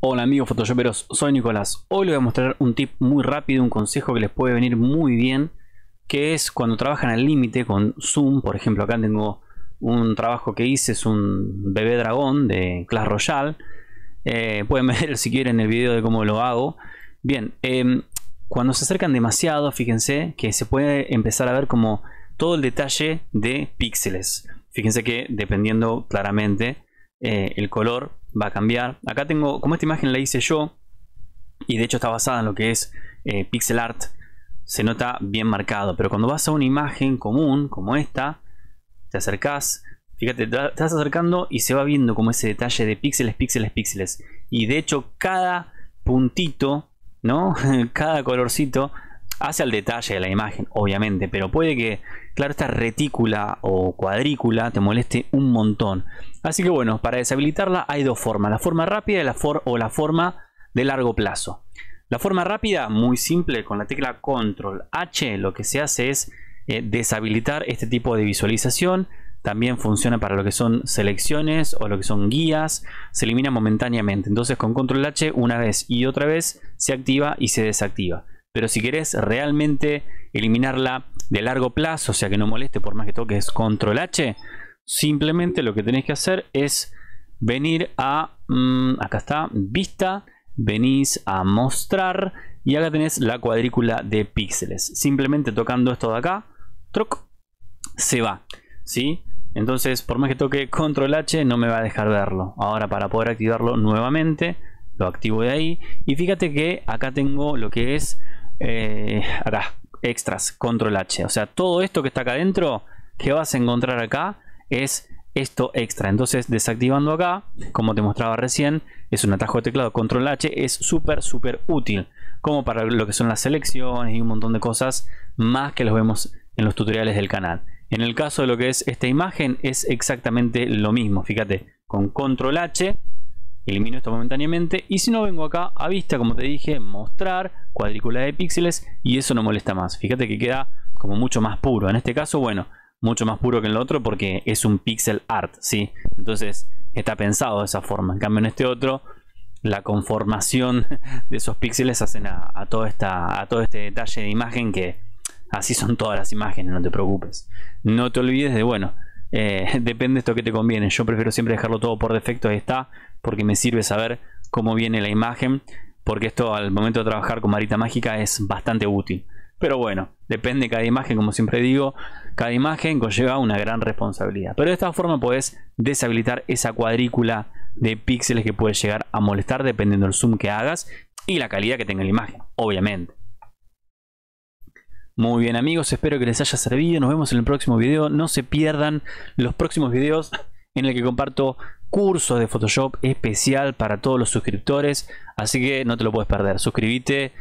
Hola amigos photoshoperos, soy Nicolás. Hoy les voy a mostrar un tip muy rápido, un consejo que les puede venir muy bien, que es cuando trabajan al límite con Zoom. Por ejemplo, acá tengo un trabajo que hice, es un bebé dragón de Clash Royale. Eh, pueden ver si quieren el video de cómo lo hago. Bien, em, cuando se acercan demasiado, fíjense que se puede empezar a ver como todo el detalle de píxeles. Fíjense que dependiendo claramente eh, el color va a cambiar. Acá tengo, como esta imagen la hice yo, y de hecho está basada en lo que es eh, pixel art, se nota bien marcado. Pero cuando vas a una imagen común, como esta, te acercás, fíjate, te estás acercando y se va viendo como ese detalle de píxeles, píxeles, píxeles. Y de hecho cada puntito, ¿no? cada colorcito hace al detalle de la imagen, obviamente, pero puede que, claro, esta retícula o cuadrícula te moleste un montón. Así que bueno, para deshabilitarla hay dos formas, la forma rápida y la o la forma de largo plazo. La forma rápida, muy simple, con la tecla Control H lo que se hace es eh, deshabilitar este tipo de visualización. También funciona para lo que son selecciones o lo que son guías. Se elimina momentáneamente. Entonces con Control H una vez y otra vez se activa y se desactiva. Pero si querés realmente eliminarla de largo plazo, o sea que no moleste por más que toques control H, simplemente lo que tenés que hacer es venir a, mm, acá está, vista, venís a mostrar y acá tenés la cuadrícula de píxeles. Simplemente tocando esto de acá, troc, se va, ¿sí? Entonces, por más que toque control H, no me va a dejar verlo. Ahora, para poder activarlo nuevamente, lo activo de ahí. Y fíjate que acá tengo lo que es eh, acá, extras, control H. O sea, todo esto que está acá adentro, que vas a encontrar acá, es esto extra. Entonces, desactivando acá, como te mostraba recién, es un atajo de teclado control H, es súper, súper útil. Como para lo que son las selecciones y un montón de cosas más que los vemos en los tutoriales del canal. En el caso de lo que es esta imagen, es exactamente lo mismo. Fíjate, con control H elimino esto momentáneamente y si no vengo acá a vista como te dije mostrar cuadrícula de píxeles y eso no molesta más. Fíjate que queda como mucho más puro. En este caso bueno mucho más puro que en el otro porque es un pixel art sí entonces está pensado de esa forma. En cambio en este otro la conformación de esos píxeles hacen a, todo esta, a todo este detalle de imagen que así son todas las imágenes no te preocupes. No te olvides de bueno eh, depende de esto que te conviene. Yo prefiero siempre dejarlo todo por defecto ahí está porque me sirve saber cómo viene la imagen, porque esto al momento de trabajar con varita mágica es bastante útil. Pero bueno, depende de cada imagen, como siempre digo, cada imagen conlleva una gran responsabilidad. Pero de esta forma puedes deshabilitar esa cuadrícula de píxeles que puede llegar a molestar dependiendo del zoom que hagas y la calidad que tenga la imagen, obviamente. Muy bien amigos, espero que les haya servido. Nos vemos en el próximo video. No se pierdan los próximos videos en el que comparto cursos de Photoshop especial para todos los suscriptores. Así que no te lo puedes perder. Suscríbete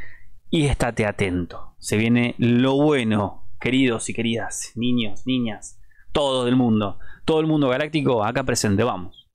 y estate atento. Se viene lo bueno, queridos y queridas, niños, niñas, todo del mundo. Todo el mundo galáctico acá presente. Vamos.